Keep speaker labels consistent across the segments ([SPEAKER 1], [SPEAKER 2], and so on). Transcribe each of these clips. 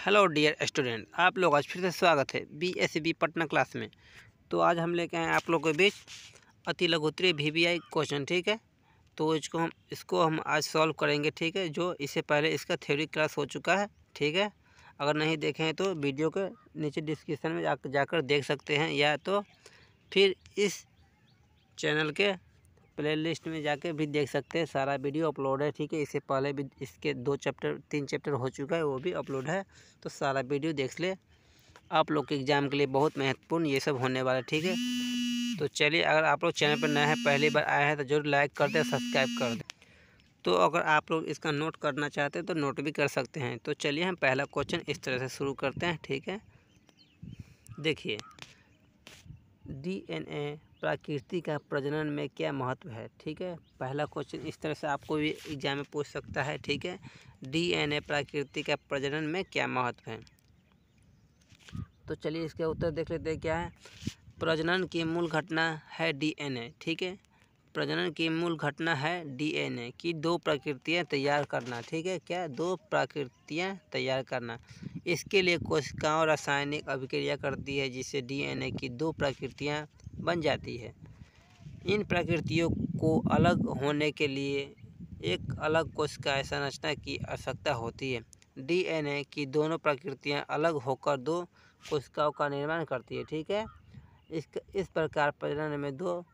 [SPEAKER 1] Hello dear student, आप लोग आज फिर से स्वागत है B S B Patna class में। तो आज हम लेके आए आप लोग के बीच अति लघुत्री वी बी आई क्वेश्चन ठीक है? तो इसको हम इसको हम आज सॉल्व करेंगे, ठीक है? जो इससे पहले इसका थ्योरी क्लास हो चुका है, ठीक है? अगर नहीं देखे हैं तो वीडियो के नीचे डिस्क्रिप्शन में जा जाकर देख सकते हैं या तो फिर इस चैनल के प्ले लिस्ट में जाके भी देख सकते हैं। सारा वीडियो अपलोड है, ठीक है? इससे पहले भी इसके दो चैप्टर, तीन चैप्टर हो चुका है, वो भी अपलोड है। तो सारा वीडियो देख ले। आप लोग के एग्ज़ाम के लिए बहुत महत्वपूर्ण ये सब होने वाला है, ठीक है? तो चलिए, अगर आप लोग चैनल पर नए हैं, पहली बार आए हैं तो ज़रूर लाइक कर दें, सब्सक्राइब कर दें। तो अगर आप लोग इसका नोट करना चाहते हैं तो नोट भी कर सकते हैं। तो चलिए, हम पहला क्वेश्चन इस तरह से शुरू करते हैं, ठीक है? देखिए, डीएनए प्रकृति का प्रजनन में क्या महत्व है? ठीक है, पहला क्वेश्चन इस तरह से आपको भी एग्ज़ाम में पूछ सकता है, ठीक है। डीएनए प्रकृति का प्रजनन में क्या महत्व है? तो चलिए इसका उत्तर देख लेते हैं क्या है। प्रजनन की मूल घटना है डीएनए ठीक है। प्रजनन की मूल घटना है डीएनए की दो प्रकृतियाँ तैयार करना, ठीक है। क्या दो प्रकृतियाँ तैयार करना? इसके लिए कोशिकाओं रासायनिक अभिक्रिया करती है, जिससे डीएनए की दो प्रकृतियाँ बन जाती है। इन प्रकृतियों को अलग होने के लिए एक अलग कोशिका संरचना की आवश्यकता होती है। डीएनए की दोनों प्रकृतियाँ अलग होकर दो कोशिकाओं का निर्माण करती है, ठीक है? इस इस प्रकार प्रजनन में दो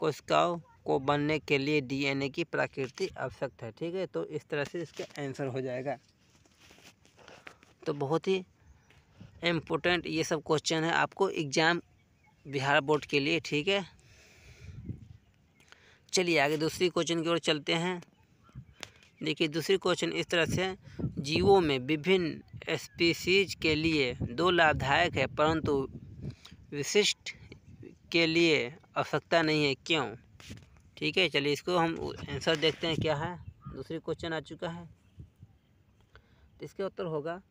[SPEAKER 1] कोशिकाओं को बनने के लिए डीएनए की प्रकृति आवश्यक है, ठीक है? तो इस तरह से इसका आंसर हो जाएगा। तो बहुत ही इम्पोर्टेंट ये सब क्वेश्चन है। आपको एग्ज़ाम बिहार बोर्ड के लिए, ठीक है? चलिए आगे दूसरी क्वेश्चन की ओर चलते हैं। देखिए, दूसरी क्वेश्चन इस तरह से जीवों में विभिन्न स्पीसीज के लिए दो लाभदायक है, परंतु विशिष्ट के लिए आवश्यकता नहीं है। क्यों? ठीक है, चलिए इसको हम आंसर देखते हैं क्या है। दूसरी क्वेश्चन आ चुका है। तो इसका उत्तर होगा,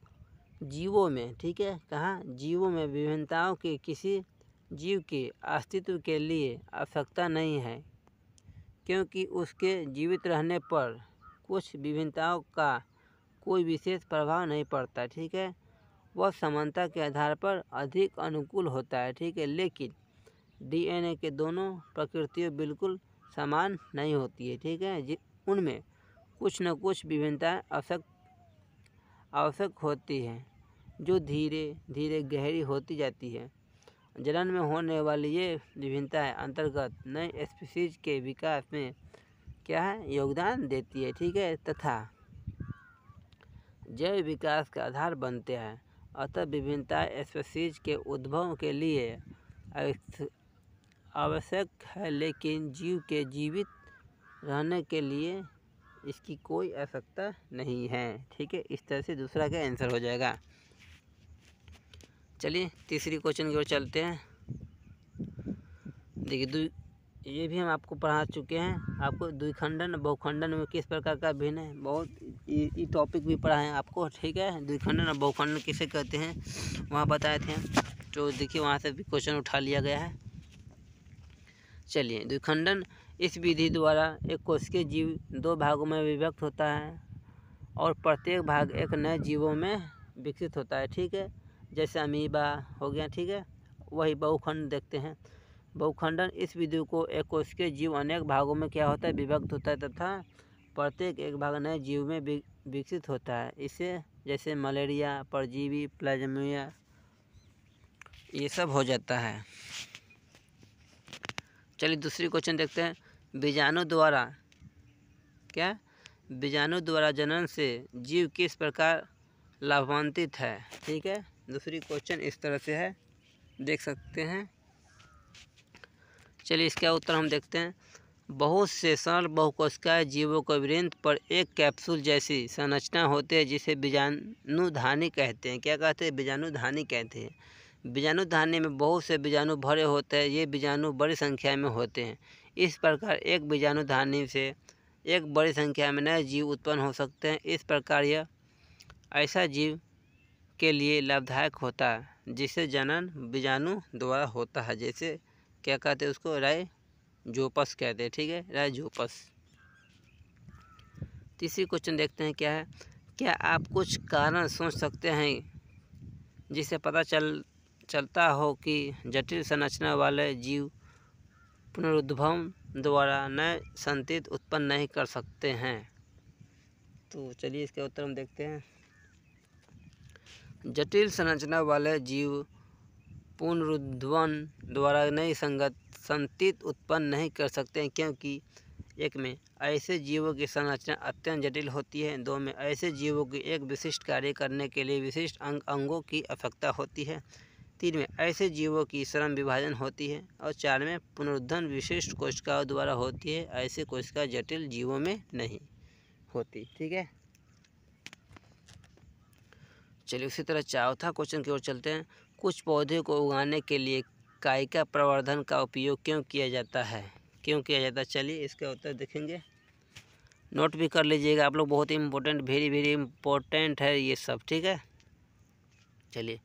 [SPEAKER 1] जीवों में, ठीक है? कहाँ? जीवों में विभिन्नताओं के किसी जीव के अस्तित्व के लिए आवश्यकता नहीं है, क्योंकि उसके जीवित रहने पर कुछ विभिन्नताओं का कोई विशेष प्रभाव नहीं पड़ता, ठीक है? वह समानता के आधार पर अधिक अनुकूल होता है, ठीक है? लेकिन डीएनए के दोनों प्रकृतियों बिल्कुल समान नहीं होती है, ठीक है? उनमें कुछ न कुछ विभिन्नताएँ आवश्यक आवश्यक होती हैं, जो धीरे धीरे गहरी होती जाती है। जनन में होने वाली ये विभिन्नताएँ अंतर्गत नए स्पीसीज के विकास में क्या है योगदान देती है, ठीक है? तथा जैव विकास का आधार बनते हैं। अतः विभिन्नताएँ स्पीसीज के उद्भव के लिए आवश्यक है, लेकिन जीव के जीवित रहने के लिए इसकी कोई आवश्यकता नहीं है, ठीक है? इस तरह से दूसरा का आंसर हो जाएगा। चलिए, तीसरी क्वेश्चन की ओर चलते हैं। देखिए ये भी हम आपको पढ़ा चुके हैं। आपको द्विखंडन, बहुखंडन में किस प्रकार का भिन्न है? बहुत ये टॉपिक भी पढ़ा है आपको, ठीक है? द्विखंडन और बहुखंडन किसे कहते हैं? वहाँ बताए थे तो देखिए, वहाँ से भी क्वेश्चन उठा लिया गया है। चलिए, द्विखंडन इस विधि द्वारा एक कोशिकीय जीव दो भागों में विभक्त होता है और प्रत्येक भाग एक नए जीवों में विकसित होता है, ठीक है? जैसे अमीबा हो गया, ठीक है? वही बहुखंड देखते हैं। बहुखंडन इस विधि को एक कोशिकीय जीव अनेक भागों में क्या होता है? विभक्त होता है तथा प्रत्येक एक भाग नए जीव में विकसित होता है। इसे जैसे मलेरिया, परजीवी, प्लाजमिया, ये सब हो जाता है। चलिए दूसरी क्वेश्चन देखते हैं। बीजाणु द्वारा, क्या? बीजाणु द्वारा जनन से जीव किस प्रकार लाभान्वित है? ठीक है? दूसरी क्वेश्चन इस तरह से है। देख सकते हैं। चलिए इसका उत्तर हम देखते हैं। बहुत से सरल बहुकोशिकाएँ जीवों को वृंत पर एक कैप्सूल जैसी संरचना होती है, जिसे बीजाणुधानी कहते हैं। क्या कहते हैं? बीजाणुधानी कहते हैं। बीजाणुधानी में बहुत से बीजाणु भरे होते हैं। ये बीजाणु बड़ी संख्या में होते हैं। इस प्रकार एक बीजाणुधानी से एक बड़ी संख्या में नए जीव उत्पन्न हो सकते हैं। इस प्रकार यह ऐसा जीव के लिए लाभदायक होता है जिसे जनन बीजाणु द्वारा होता है। जैसे क्या कहते हैं उसको? राय जोपस कहते हैं, ठीक है? राय जोपस। तीसरी क्वेश्चन देखते हैं, क्या है? क्या आप कुछ कारण सोच सकते हैं जिससे पता चल, चलता हो कि जटिल संरचना वाले जीव पुनरुद्भव द्वारा नए संतित उत्पन्न नहीं कर सकते हैं? तो चलिए इसके उत्तर हम देखते हैं। जटिल संरचना वाले जीव पुनरुद्वन द्वारा नई संगत, संतित उत्पन्न नहीं कर सकते हैं क्योंकि एक में ऐसे जीवों की संरचना अत्यंत जटिल होती है, दो में ऐसे जीवों की एक विशिष्ट कार्य करने के लिए विशिष्ट अंग, अंगों की आवश्यकता होती है। तीन में ऐसे जीवों की श्रम विभाजन होती है और चार में पुनरुद्धन विशिष्ट कोशिकाओं द्वारा होती है, ऐसे कोशिका जटिल जीवों में नहीं होती, ठीक है? चलिए उसी तरह चौथा क्वेश्चन की ओर चलते हैं। कुछ पौधे को उगाने के लिए कायिका प्रवर्धन का उपयोग क्यों किया जाता है? क्यों किया जाता है? चलिए इसका उत्तर देखेंगे। नोट भी कर लीजिएगा, आप लोग बहुत ही इम्पोर्टेंट वेरी वेरी इम्पोर्टेंट है ये सब, ठीक है? चलिए,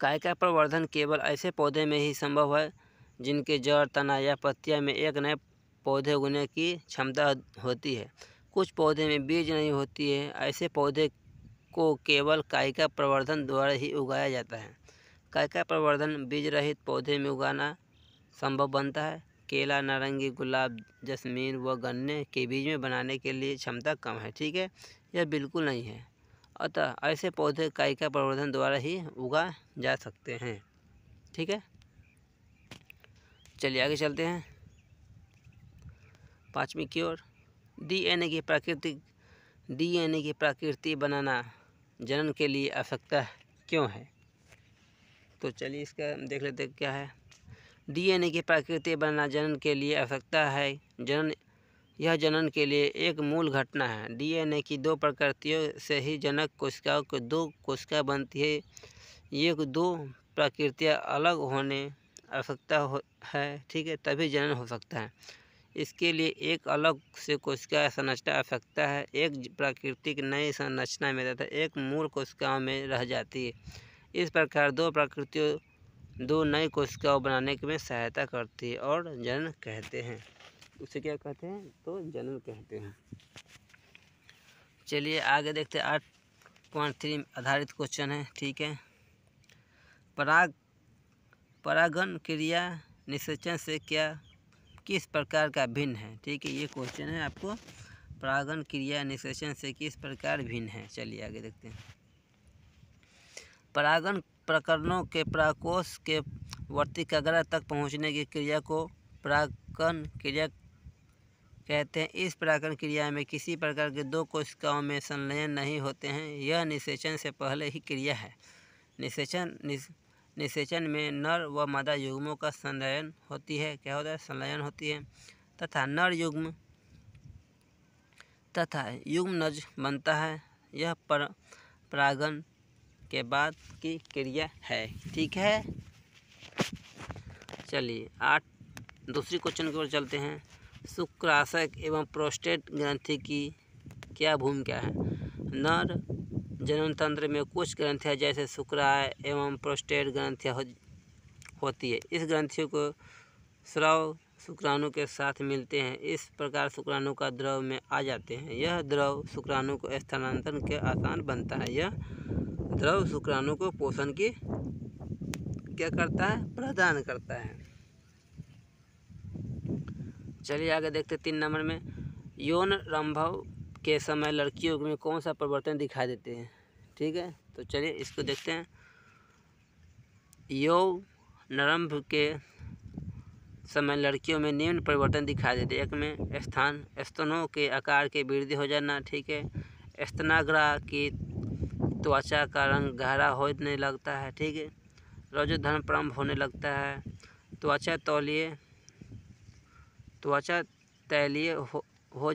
[SPEAKER 1] कायिका प्रवर्धन केवल ऐसे पौधे में ही संभव है, जिनके जड़, तना या पत्तियाँ में एक नए पौधे उगने की क्षमता होती है। कुछ पौधे में बीज नहीं होती है, ऐसे पौधे को केवल कायिका प्रवर्धन द्वारा ही उगाया जाता है। कायिका प्रवर्धन बीज रहित पौधे में उगाना संभव बनता है? केला, नारंगी, गुलाब, जसमीन व गन्ने के बीज में बनाने के लिए क्षमता कम है, ठीक है? यह बिल्कुल नहीं है। अतः ऐसे पौधे कायिका प्रवर्धन द्वारा ही उगा जा सकते हैं, ठीक है? चलिए आगे चलते हैं। पाँचवीं की ओर। डीएनए की प्राकृतिक, डीएनए की प्रकृति बनाना जनन के लिए आवश्यकता क्यों है? तो चलिए इसका देख लेते क्या है। डीएनए की प्रकृति बनना जनन के लिए आवश्यकता है। जनन, यह जनन के लिए एक मूल घटना है। डीएनए की दो प्रकृतियों से ही जनक कोशिकाओं को दो कोशिका बनती है। ये दो प्रकृतियाँ अलग होने आवश्यकता हो, है, ठीक है, तभी जनन हो सकता है। इसके लिए एक अलग से कोशिका संरचना आवश्यकता है। एक प्राकृतिक नई संरचना में तथा एक मूल कोशिकाओं में रह जाती है। इस प्रकार दो प्रकृतियों, दो नई कोशिकाओं बनाने में सहायता करती है और जनन कहते हैं। उसे क्या कहते हैं? तो जनन कहते हैं। चलिए आगे देखते हैं। आठ पॉइंट थ्री आधारित क्वेश्चन है, ठीक है। पराग परागन क्रिया निषेचन से क्या किस प्रकार का भिन्न है? ठीक है, ये क्वेश्चन है आपको। परागन क्रिया निषेचन से किस प्रकार भिन्न है? चलिए आगे देखते हैं। परागन प्रकरणों के प्राकोष के वर्तिकाग्र तक पहुँचने की क्रिया को परागन क्रिया कहते हैं। इस परागण क्रिया में किसी प्रकार के दो कोशिकाओं में संलयन नहीं होते हैं। यह निषेचन से पहले ही क्रिया है। निषेचन निषेचन में नर व मादा युग्मों का संलयन होती है क्या होता है संलयन होती है, तथा नर युग्म तथा युग्म नज बनता है, यह पर परागन के बाद की क्रिया है। ठीक है? चलिए, आठ, दूसरी क्वेश्चन की ओर चलते हैं। शुक्राशय एवं प्रोस्टेट ग्रंथि की क्या भूमिका है? नर जनन तंत्र में कुछ ग्रंथियाँ जैसे शुक्राय एवं प्रोस्टेट ग्रंथियाँ हो, होती है। इस ग्रंथियों को स्राव शुक्राणु के साथ मिलते हैं। इस प्रकार शुक्राणु का द्रव में आ जाते हैं। यह द्रव शुक्राणु को स्थानांतरण के आसान बनता है। यह द्रव शुक्राणु को पोषण की क्या करता है? प्रदान करता है। चलिए आगे देखते तीन नंबर में। यौन रंभव के समय लड़कियों में कौन सा परिवर्तन दिखाई देते हैं? ठीक है? तो चलिए इसको देखते हैं। यौन नरम्भ के समय लड़कियों में निम्न परिवर्तन दिखाई देते एक में स्थान स्तनों के आकार के वृद्धि हो जाना ठीक है? स्तनाग्रह की त्वचा का रंग गहरा होने लगता है ठीक है? रजोधर्म प्रारंभ होने लगता है। त्वचा तौलिए त्वचा तैलीय हो, हो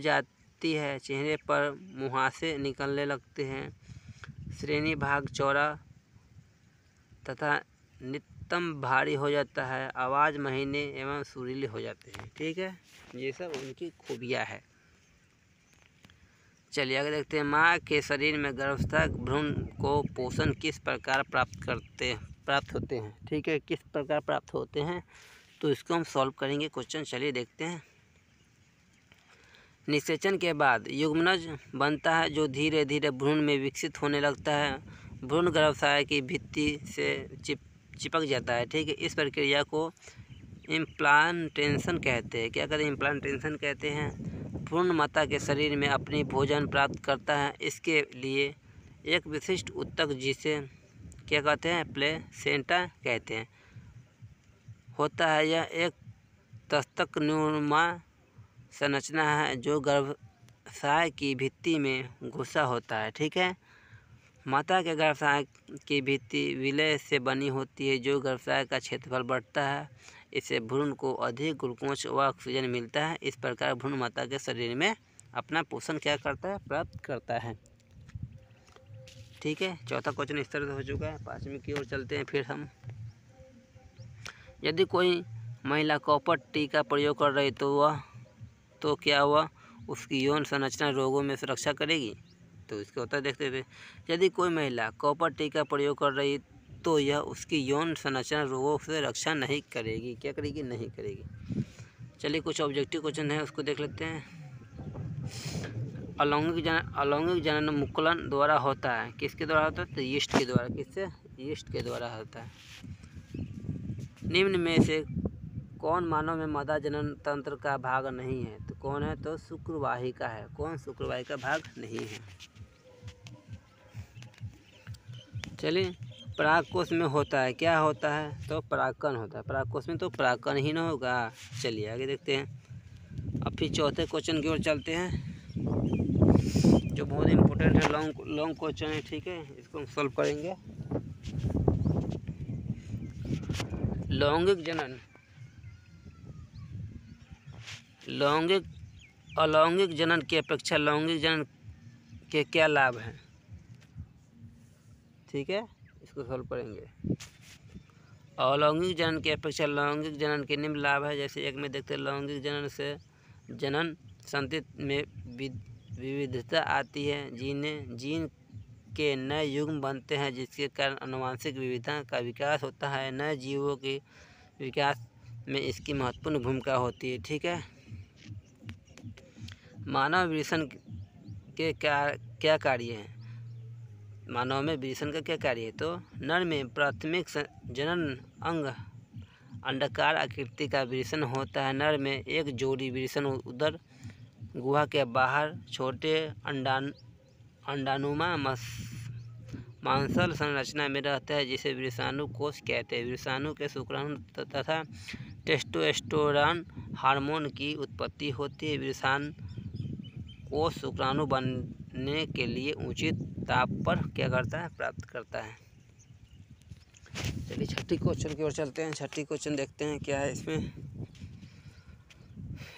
[SPEAKER 1] जाती है, चेहरे पर मुहासे निकलने लगते हैं। श्रेणी भाग चौड़ा तथा नितम भारी हो जाता है। आवाज़ महीने एवं सुरीले हो जाते हैं। ठीक है? ये सब उनकी खूबियाँ है। चलिए, आगे देखते हैं। माँ के शरीर में गर्भस्था भ्रूण को पोषण किस प्रकार प्राप्त करते, प्राप्त होते हैं? ठीक है, किस प्रकार प्राप्त होते हैं? तो इसको हम सॉल्व करेंगे क्वेश्चन चलिए देखते हैं। निषेचन के बाद युग्मनज बनता है, जो धीरे धीरे भ्रूण में विकसित होने लगता है। भ्रूण गर्भाशय की भित्ति से चिप, चिपक जाता है, ठीक है? इस प्रक्रिया को इम्प्लांटेशन कहते हैं। क्या कहते हैं इम्प्लांटेशन कहते हैं। भ्रूण माता के शरीर में अपनी भोजन प्राप्त करता है। इसके लिए एक विशिष्ट उत्तक जिसे क्या कहते हैं? प्लेसेंटा कहते हैं। होता है यह एक तस्तक नुमा संरचना है जो गर्भाशय की भित्ति में घुसा होता है, ठीक है? माता के गर्भाशय की भित्ति विलय से बनी होती है, जो गर्भाशय का क्षेत्रफल बढ़ता है। इससे भ्रूण को अधिक ग्लूकोज व ऑक्सीजन मिलता है। इस प्रकार भ्रूण माता के शरीर में अपना पोषण क्या करता है? प्राप्त करता है। ठीक है, चौथा क्वेश्चन इस तरह से हो चुका है। पाँचवीं की ओर चलते हैं फिर हम। यदि कोई महिला कॉपर टी का प्रयोग कर रही तो वह तो क्या हुआ? उसकी यौन संरचना रोगों में सुरक्षा करेगी? तो इसके उत्तर देखते थे यदि कोई महिला कॉपर टी का प्रयोग कर रही तो यह उसकी यौन संरचना रोगों से रक्षा नहीं करेगी। क्या करेगी? नहीं करेगी। चलिए, कुछ ऑब्जेक्टिव क्वेश्चन है, उसको देख लेते हैं। अलौंगिक जन अलौंगिक जनन मुकुलन द्वारा होता है। किसके द्वारा होता है? तो यीस्ट के द्वारा। किससे? यीस्ट के द्वारा होता है। निम्न में से कौन मानव में मादा जनन तंत्र का भाग नहीं है? तो कौन है? तो शुक्रवाहिका है। कौन शुक्रवाहिका भाग नहीं है? चलिए परागकोश में होता है। क्या होता है? तो परागकण होता है। परागकोश में तो परागकण ही ना होगा। चलिए, आगे देखते हैं। अब फिर चौथे क्वेश्चन की ओर चलते हैं। जो बहुत इम्पोर्टेंट है लॉन्ग लॉन्ग क्वेश्चन है, ठीक है? इसको हम सॉल्व करेंगे। लौंगिक जनन। लौंगिक, अलौंगिक जनन की अपेक्षा लौंगिक जनन के क्या लाभ हैं? ठीक है, इसको सॉल्व करेंगे। अलौंगिक जनन की अपेक्षा लौंगिक जनन के निम्न लाभ है, जैसे एक में देखते हैं, लौंगिक जनन से जनन संतित में विविधता आती है। जीने, जीन के नए युग्म बनते हैं, जिसके कारण अनुवांशिक विविधता का विकास होता है। नए जीवों के विकास में इसकी महत्वपूर्ण भूमिका होती है, ठीक है? मानव विषण के क्या क्या कार्य हैं? मानव में विषण का क्या कार्य है? तो नर में प्राथमिक जनन अंग अंडकार आकृति का विषण होता है। नर में एक जोड़ी विषण उधर गुहा के बाहर, छोटे अंडान, अंडानुमा मस, मांसल संरचना में रहता है, जिसे विषाणु कोष कहते हैं। विषाणु के शुक्राणु तथा टेस्टोस्टेरोन हार्मोन की उत्पत्ति होती है। विषाणु कोष शुक्राणु बनने के लिए उचित ताप पर क्या करता है? प्राप्त करता है। चलिए, छठी क्वेश्चन की ओर चलते हैं। छठी क्वेश्चन देखते हैं क्या है इसमें।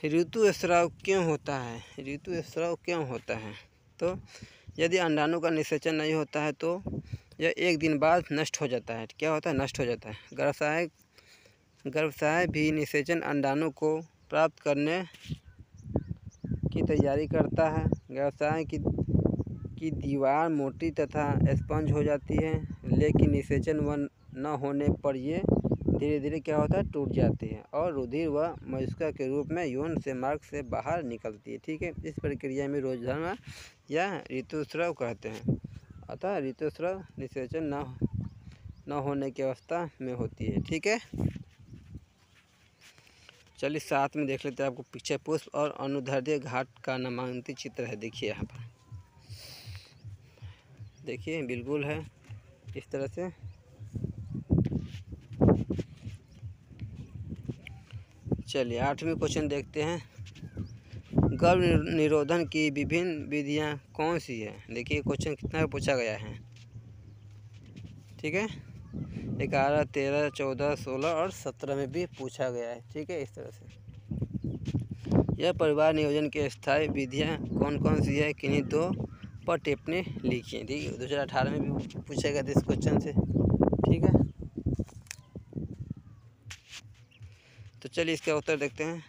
[SPEAKER 1] ऋतु स्राव क्यों होता है? ऋतु स्राव क्यों होता है? तो यदि अंडाणु का निषेचन नहीं होता है तो यह एक दिन बाद नष्ट हो जाता है। क्या होता है? नष्ट हो जाता है। गर्भसाय गर्भसाय भी निषेचन अंडाणु को प्राप्त करने की तैयारी करता है। व्यवसाय की की दीवार मोटी तथा स्पंज हो जाती है, लेकिन निषेचन व न होने पर ये धीरे धीरे क्या होता है, टूट जाती है और रुधिर व मयुष्का के रूप में यौन से मार्ग से बाहर निकलती है। ठीक है, इस प्रक्रिया में रोज़ाना या ऋतुस्राव कहते हैं। अतः ऋतुस्राव निषेचन न न होने की अवस्था में होती है। ठीक है? चलिए साथ में देख लेते हैं आपको पीछे पुष्प और अनुधर्य घाट का नामांकित चित्र है। देखिए यहाँ पर। देखिए, बिल्कुल है। इस तरह से। चलिए, आठवीं क्वेश्चन देखते हैं। गर्भ निरोधन की विभिन्न विधियाँ कौन सी है? देखिए क्वेश्चन कितना पूछा गया है। ठीक है? ग्यारह, तेरह, चौदह, सोलह और सत्रह में भी पूछा गया है। ठीक है, इस तरह से। यह परिवार नियोजन के स्थायी विधियाँ कौन कौन सी है, किन्हीं दो पर टिप्पणी लिखिए ठीक है, दो हज़ार अठारह में भी पूछा गया था इस क्वेश्चन से। ठीक है? तो चलिए इसका उत्तर देखते हैं।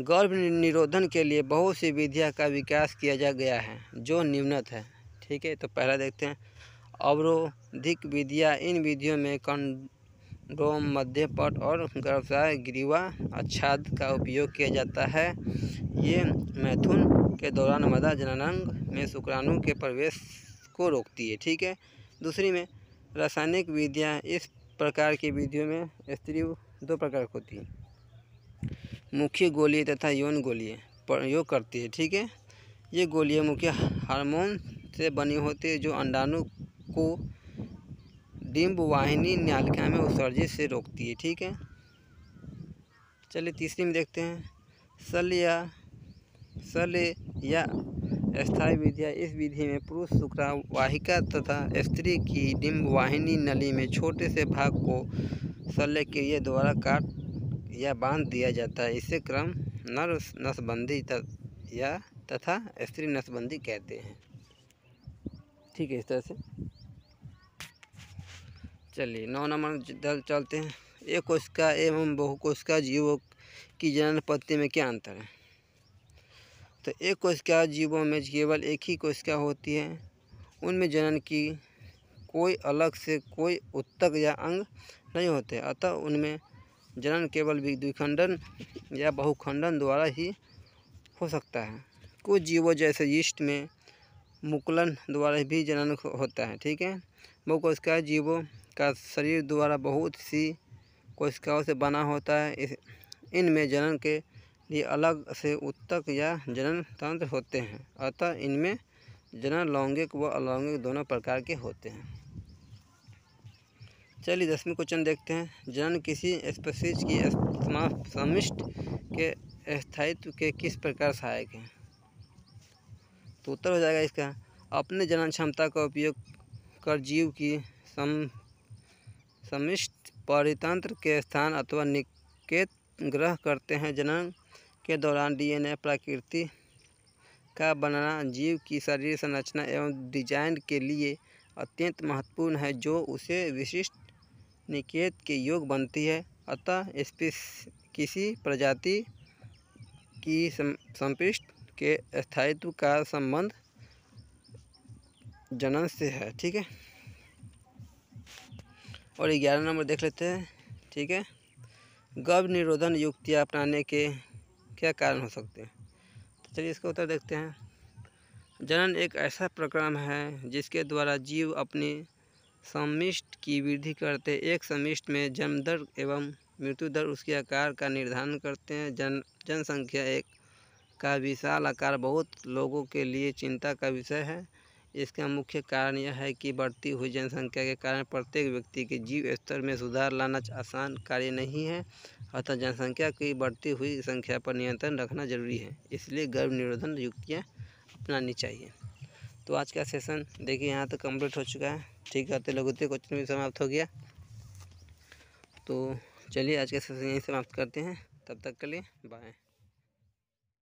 [SPEAKER 1] गर्भ निरोधन के लिए बहुत सी विधियाँ का विकास किया जा गया है, जो निम्नत है। ठीक है तो पहला देखते हैं। अवरोधिक विधियाँ, इन विधियों में डोम मध्यपट और गर्भशाय ग्रीवा आच्छाद का उपयोग किया जाता है। ये मैथुन के दौरान मदा जननांग में शुक्राणु के प्रवेश को रोकती है, ठीक है? दूसरी में रासायनिक विधियाँ, इस प्रकार की विधियों में स्त्री दो प्रकार की होती है। मुख्य गोलीय तथा यौन गोलीय प्रयोग करती है, ठीक है? ये गोलियाँ मुख्य हार्मोन से बनी होती है, जो अंडाणु को डिम्ब वाहिनी न्यालिका में उत्सर्जित से रोकती है, ठीक है? चलिए तीसरी में देखते हैं। सल या सल या स्थायी विधिया। इस विधि में पुरुष शुक्रावाहिका तथा स्त्री की डिम्ब वाहिनी नली में छोटे से भाग को शल्य क्रिया द्वारा काट या बाँध दिया जाता है। इसे क्रम नर नसबंदी या तथा स्त्री नसबंदी कहते हैं। ठीक है, इस तरह से। चलिए नौ नंबर दल चलते हैं। एक कोशिका एवं बहुकोशिका जीवों की जनन पत्ति में क्या अंतर है? तो एक कोशिका जीवों में केवल एक ही कोशिका होती है। उनमें जनन की कोई अलग से कोई उत्तक या अंग नहीं होते। अतः उनमें जनन केवल द्विखंडन या बहुखंडन द्वारा ही हो सकता है। कुछ जीवों जैसे यीस्ट में मुकुलन द्वारा भी जनन होता है, ठीक है? बहुकोशिका जीवों का शरीर द्वारा बहुत सी कोशिकाओं से बना होता है। इनमें जनन के लिए अलग से उत्तक या जनन तंत्र होते हैं, अतः इनमें जनन लौंगिक व अलौंगिक दोनों प्रकार के होते हैं। चलिए दसवीं क्वेश्चन देखते हैं। जनन किसी स्पेसीज की समिष्ट के स्थायित्व के किस प्रकार सहायक हैं? तो उत्तर हो जाएगा इसका, अपने जनन क्षमता का उपयोग कर जीव की सम समिष्ट परितंत्र के स्थान अथवा निकेत ग्रह करते हैं। जनन के दौरान डीएनए प्रकृति का बनाना, जीव की शरीर संरचना एवं डिज़ाइन के लिए अत्यंत महत्वपूर्ण है, जो उसे विशिष्ट निकेत के योग बनती है। अतः स्पीस किसी प्रजाति की संपिष्ट के स्थायित्व का संबंध जनन से है, ठीक है? और ग्यारह नंबर देख लेते हैं, ठीक है? गर्भ निरोधन युक्तियाँ अपनाने के क्या कारण हो सकते हैं? तो चलिए इसका उत्तर देखते हैं। जनन एक ऐसा प्रक्रम है जिसके द्वारा जीव अपनी समिष्ट की वृद्धि करते एक समिष्ट में जन्म दर एवं मृत्यु दर उसके आकार का निर्धारण करते हैं। जन, जनसंख्या एक का विशाल आकार बहुत लोगों के लिए चिंता का विषय है। इसका मुख्य कारण यह है कि बढ़ती हुई जनसंख्या के कारण प्रत्येक व्यक्ति के जीव स्तर में सुधार लाना आसान कार्य नहीं है, अतः जनसंख्या की बढ़ती हुई संख्या पर नियंत्रण रखना ज़रूरी है। इसलिए गर्भ निरोधन युक्तियाँ अपनानी चाहिए। तो आज का सेशन देखिए, यहाँ तक कंप्लीट हो चुका है। ठीक है तो लघुते क्वेश्चन भी समाप्त हो गया। तो चलिए, आज का सेशन यहीं समाप्त करते हैं। तब तक के लिए बाय।